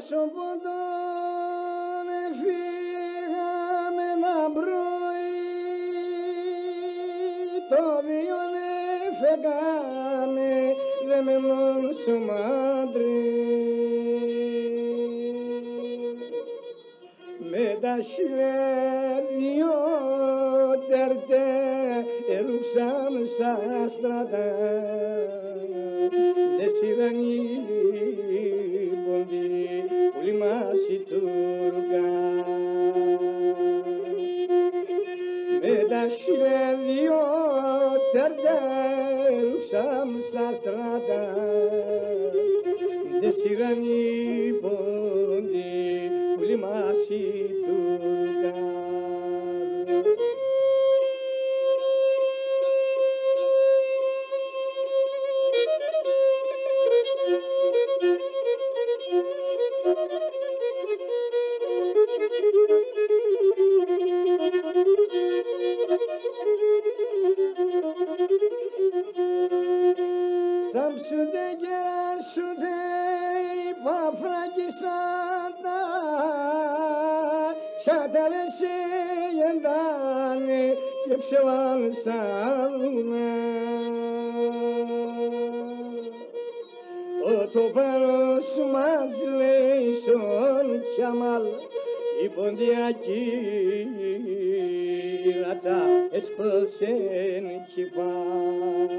Acho bondade, φεγγάμε δεμένον σωμάτρι με τα σχέδιο τερτέ ερούξαν στα στρατά. Δε σειρανή ποντί που μας η Τούρκα με τα σχέδιο τερτέ ερούξαν στα στρατά δε σειρανή ποντί που μας η Τούρκα Σαμψούνται και ράσουνται παφράκισαν τα σαταρές γεντάνε και ξεβάλσανουνε Ο το παρός μας λέει σον κιαμάλ η ποντιακή ρατσα εσκόσεν κιφάλ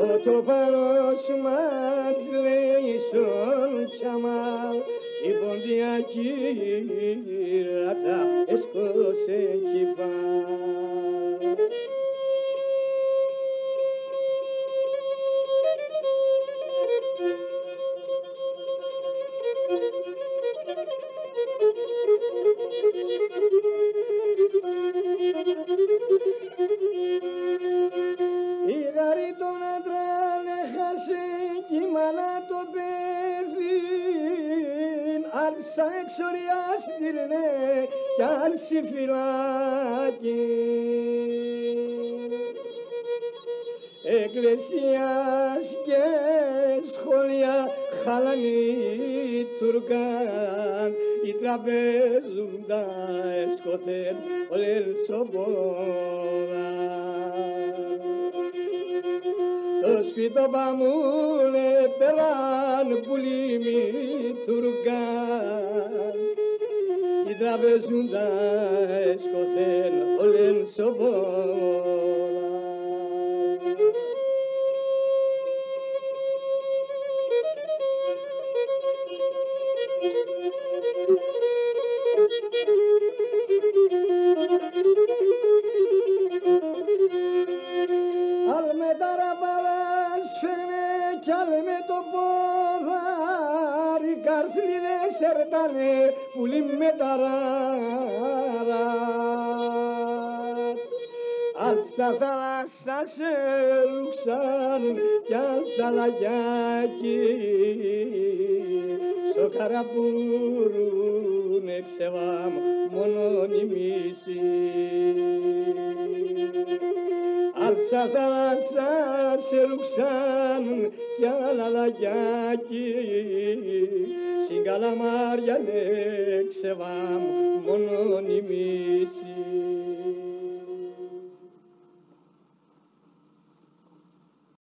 ο το παρός μας λέει σον κιαμάλ η ποντιακή αν σαν εξοριάστηρνε κι αν φυλάκι Εκκλησίας και σχολεία χαλανή τουρκάν οι τραπέζουντα εσκοθέν ολεν σοπόδα Ospito bamule pe la bulimi turgan. I drabe zundaj kozen olen sobom πόδαρι καρσλίδες ερτάνε πουλί με τα ράρат. Αλ στα θάλασσα σε ρουξάν κι αλ σαλαγιάκι στο καραπουρούν εξεβάμ μόνον η μίση. Αλ στα θάλασσα σε ρουξάν κι άλλα λαγιάκι στην καλαμάρια ναι ξεβάμ μόνον η μίση.